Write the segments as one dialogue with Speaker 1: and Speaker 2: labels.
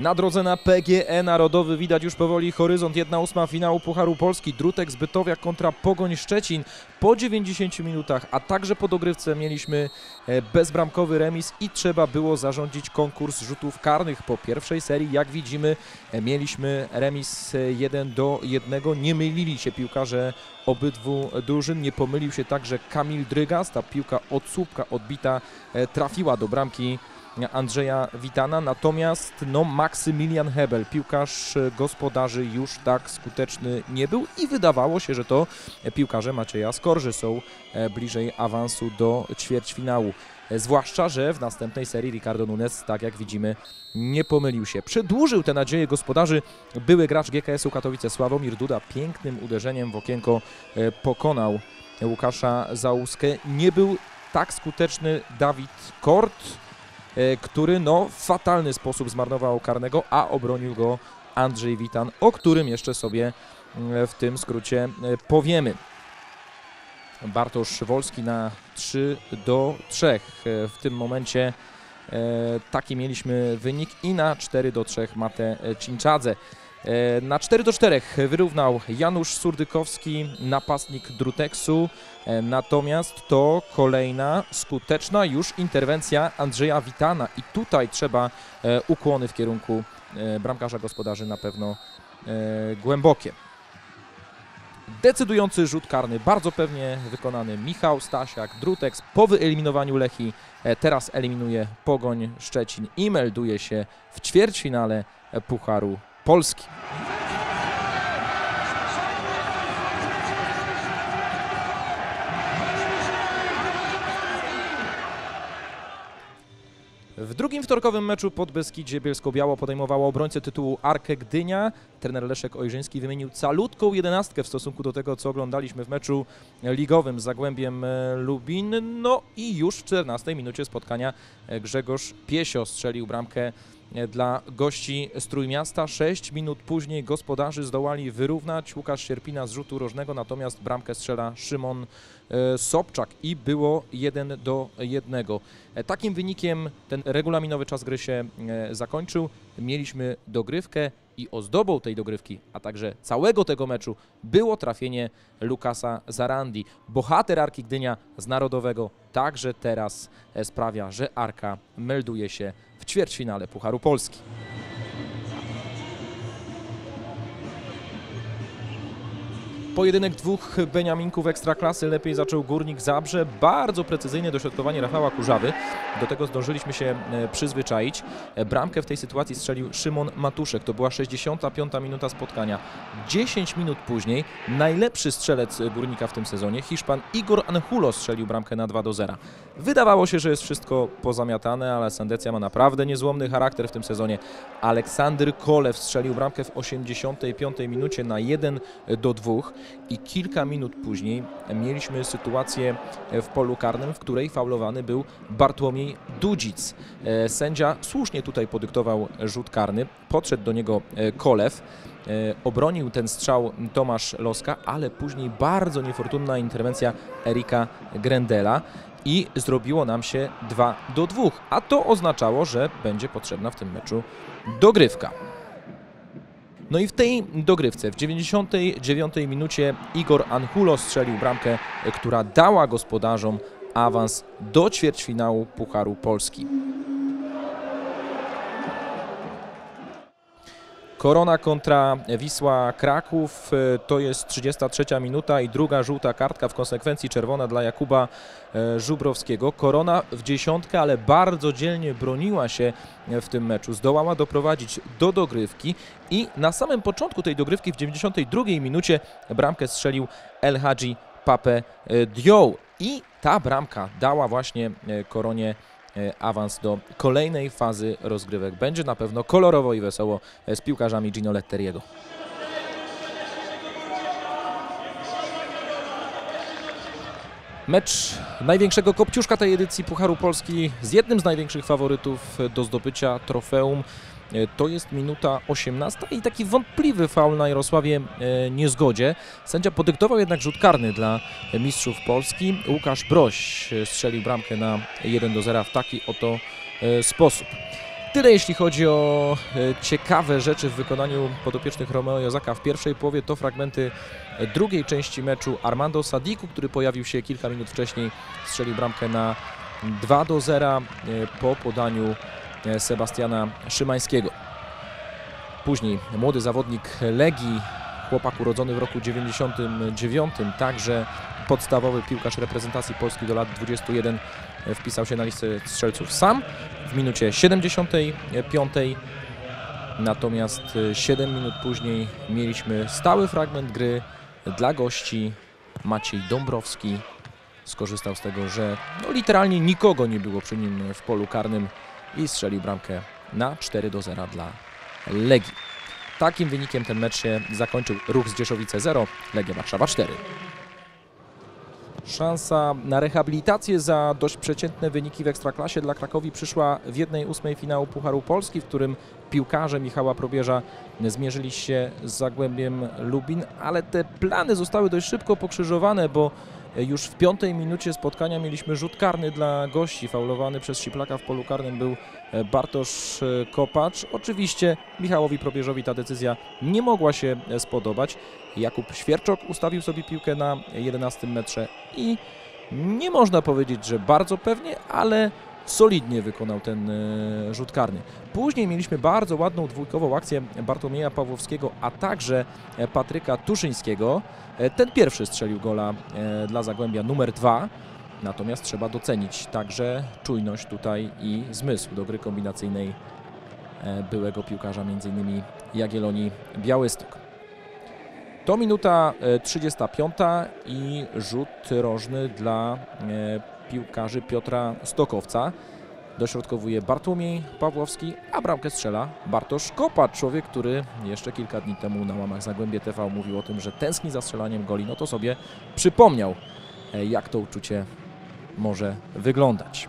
Speaker 1: Na drodze na PGE Narodowy widać już powoli horyzont 1-8 finału Pucharu Polski. Drutek z kontra Pogoń Szczecin po 90 minutach, a także po dogrywce mieliśmy e, bezbramkowy remis i trzeba było zarządzić konkurs rzutów karnych. Po pierwszej serii, jak widzimy, e, mieliśmy remis e, 1 do 1. Nie mylili się piłkarze obydwu drużyn. Nie pomylił się także Kamil Drygas. Ta piłka od słupka odbita e, trafiła do bramki Andrzeja Witana, natomiast no, Maksymilian Hebel, piłkarz e, gospodarzy już tak skuteczny nie był i wydawało się, że to piłkarze Macieja Skorży są e, bliżej awansu do ćwierćfinału. E, Zwłaszcza, że w następnej serii Ricardo Nunes, tak jak widzimy, nie pomylił się. Przedłużył te nadzieje gospodarzy były gracz GKS-u Katowice Sławomir Duda. Pięknym uderzeniem w okienko e, pokonał Łukasza Załuskę. Nie był tak skuteczny Dawid Kort, e, który no, w fatalny sposób zmarnował karnego, a obronił go Andrzej Witan, o którym jeszcze sobie mm, w tym skrócie e, powiemy. Bartosz Wolski na 3 do 3. E, W tym momencie e, taki mieliśmy wynik i na 4 do 3 Mate Cinczadze. E, Na 4 do 4 wyrównał Janusz Surdykowski, napastnik Druteksu. E, Natomiast to kolejna skuteczna już interwencja Andrzeja Witana i tutaj trzeba e, ukłony w kierunku bramkarza gospodarzy na pewno głębokie. Decydujący rzut karny, bardzo pewnie wykonany Michał Stasiak, Druteks po wyeliminowaniu Lechi teraz eliminuje Pogoń Szczecin i melduje się w ćwierćfinale Pucharu Polski. W drugim wtorkowym meczu pod Beskidzie Bielsko-Biało podejmowało obrońcę tytułu Arkę Gdynia. Trener Leszek Ojrzyński wymienił calutką jedenastkę w stosunku do tego, co oglądaliśmy w meczu ligowym z Zagłębiem e, Lubin. No i już w 14 minucie spotkania e, Grzegorz Piesio strzelił bramkę dla gości z Trójmiasta. 6 minut później gospodarzy zdołali wyrównać Łukasz Sierpina z rzutu rożnego, natomiast bramkę strzela Szymon e, Sobczak i było 1 do 1. E, Takim wynikiem ten regulaminowy czas gry się e, zakończył. Mieliśmy dogrywkę i ozdobą tej dogrywki, a także całego tego meczu było trafienie Lukasa Zarandi. Bohater Arki Gdynia z Narodowego także teraz e, sprawia, że Arka melduje się w ćwierćfinale Pucharu Polski. Pojedynek dwóch Beniaminków Ekstraklasy lepiej zaczął Górnik Zabrze. Bardzo precyzyjne dośrodkowanie Rafała Kurzawy. Do tego zdążyliśmy się e, przyzwyczaić. E, Bramkę w tej sytuacji strzelił Szymon Matuszek. To była 65. minuta spotkania. 10 minut później najlepszy strzelec Górnika w tym sezonie, Hiszpan Igor Anhulo strzelił bramkę na 2 do 0. Wydawało się, że jest wszystko pozamiatane, ale Sandecja ma naprawdę niezłomny charakter w tym sezonie. Aleksander Kolew strzelił bramkę w 85 minucie na 1 do 2 i kilka minut później mieliśmy sytuację w polu karnym, w której faulowany był Bartłomiej Dudzic. E, Sędzia słusznie tutaj podyktował rzut karny, podszedł do niego e, Kolew, e, obronił ten strzał Tomasz Loska, ale później bardzo niefortunna interwencja Erika Grendela i zrobiło nam się 2 do 2, a to oznaczało, że będzie potrzebna w tym meczu dogrywka. No i w tej dogrywce w 99 minucie Igor Anhulo strzelił bramkę, która dała gospodarzom awans do ćwierćfinału Pucharu Polski. Korona kontra Wisła Kraków e, to jest 33 minuta i druga żółta kartka, w konsekwencji czerwona dla Jakuba e, Żubrowskiego. Korona w dziesiątkę, ale bardzo dzielnie broniła się w tym meczu. Zdołała doprowadzić do dogrywki i na samym początku tej dogrywki w 92 minucie bramkę strzelił El Hadji Pape e, Diou i ta bramka dała właśnie e, Koronie e, awans do kolejnej fazy rozgrywek. Będzie na pewno kolorowo i wesoło e, z piłkarzami Gino Letteriego. Mecz największego kopciuszka tej edycji Pucharu Polski z jednym z największych faworytów do zdobycia trofeum. E, To jest minuta 18 i taki wątpliwy faul na Jarosławie e, Niezgodzie. Sędzia podyktował jednak rzut karny dla mistrzów Polski. Łukasz Broś e, strzelił bramkę na 1 do 0 w taki oto sposób. Tyle jeśli chodzi o e, ciekawe rzeczy w wykonaniu podopiecznych Romeo Jozaka w pierwszej połowie. To fragmenty e, drugiej części meczu. Armando Sadiku, który pojawił się kilka minut wcześniej, strzelił bramkę na 2 do 0 e, po podaniu Sebastiana Szymańskiego. Później młody zawodnik Legii, chłopak urodzony w roku 99, także podstawowy piłkarz reprezentacji Polski do lat 21 e, wpisał się na listę strzelców sam w minucie 75. Natomiast e, 7 minut później mieliśmy stały fragment gry dla gości. Maciej Dąbrowski skorzystał z tego, że no, literalnie nikogo nie było przy nim w polu karnym i strzelił bramkę na 4 do 0 dla Legii. Takim wynikiem ten mecz się zakończył. Ruch z Dzieszowice 0, Legia Warszawa 4. Szansa na rehabilitację za dość przeciętne wyniki w Ekstraklasie dla Krakowi przyszła w jednej ósmej finału Pucharu Polski, w którym piłkarze Michała Probierza zmierzyli się z Zagłębiem Lubin, ale te plany zostały dość szybko pokrzyżowane, bo już w piątej minucie spotkania mieliśmy rzut karny dla gości. Faulowany przez Siplaka w polu karnym był Bartosz Kopacz. Oczywiście Michałowi Probierzowi ta decyzja nie mogła się spodobać. Jakub Świerczok ustawił sobie piłkę na 11 metrze i nie można powiedzieć, że bardzo pewnie, ale solidnie wykonał ten e, rzut karny. Później mieliśmy bardzo ładną dwójkową akcję Bartłomieja Pawłowskiego, a także e, Patryka Tuszyńskiego. E, Ten pierwszy strzelił gola dla Zagłębia numer dwa. Natomiast trzeba docenić także czujność tutaj i zmysł do gry kombinacyjnej byłego piłkarza, m.in. Jagiellonii Białystok. To minuta e, 35 i rzut rożny dla e, piłkarzy Piotra Stokowca. Dośrodkowuje Bartłomiej Pawłowski, a bramkę strzela Bartosz Kopacz, człowiek, który jeszcze kilka dni temu na łamach Zagłębie TV mówił o tym, że tęskni za strzelaniem goli, no to sobie przypomniał, e, jak to uczucie może wyglądać.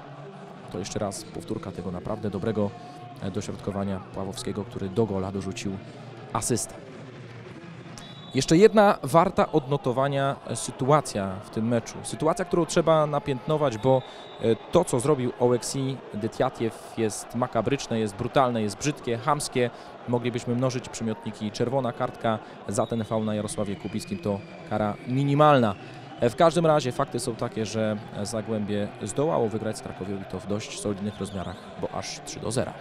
Speaker 1: To jeszcze raz powtórka tego naprawdę dobrego e, dośrodkowania Pawłowskiego, który do gola dorzucił asystę. Jeszcze jedna warta odnotowania e, sytuacja w tym meczu. Sytuacja, którą trzeba napiętnować, bo e, to, co zrobił Oleksij Dytiatiew jest makabryczne, jest brutalne, jest brzydkie, hamskie. Moglibyśmy mnożyć przymiotniki. Czerwona kartka za ten faul na Jarosławie Kubickim to kara minimalna. E, W każdym razie fakty są takie, że Zagłębie zdołało wygrać z Krakowią i to w dość solidnych rozmiarach, bo aż 3 do 0.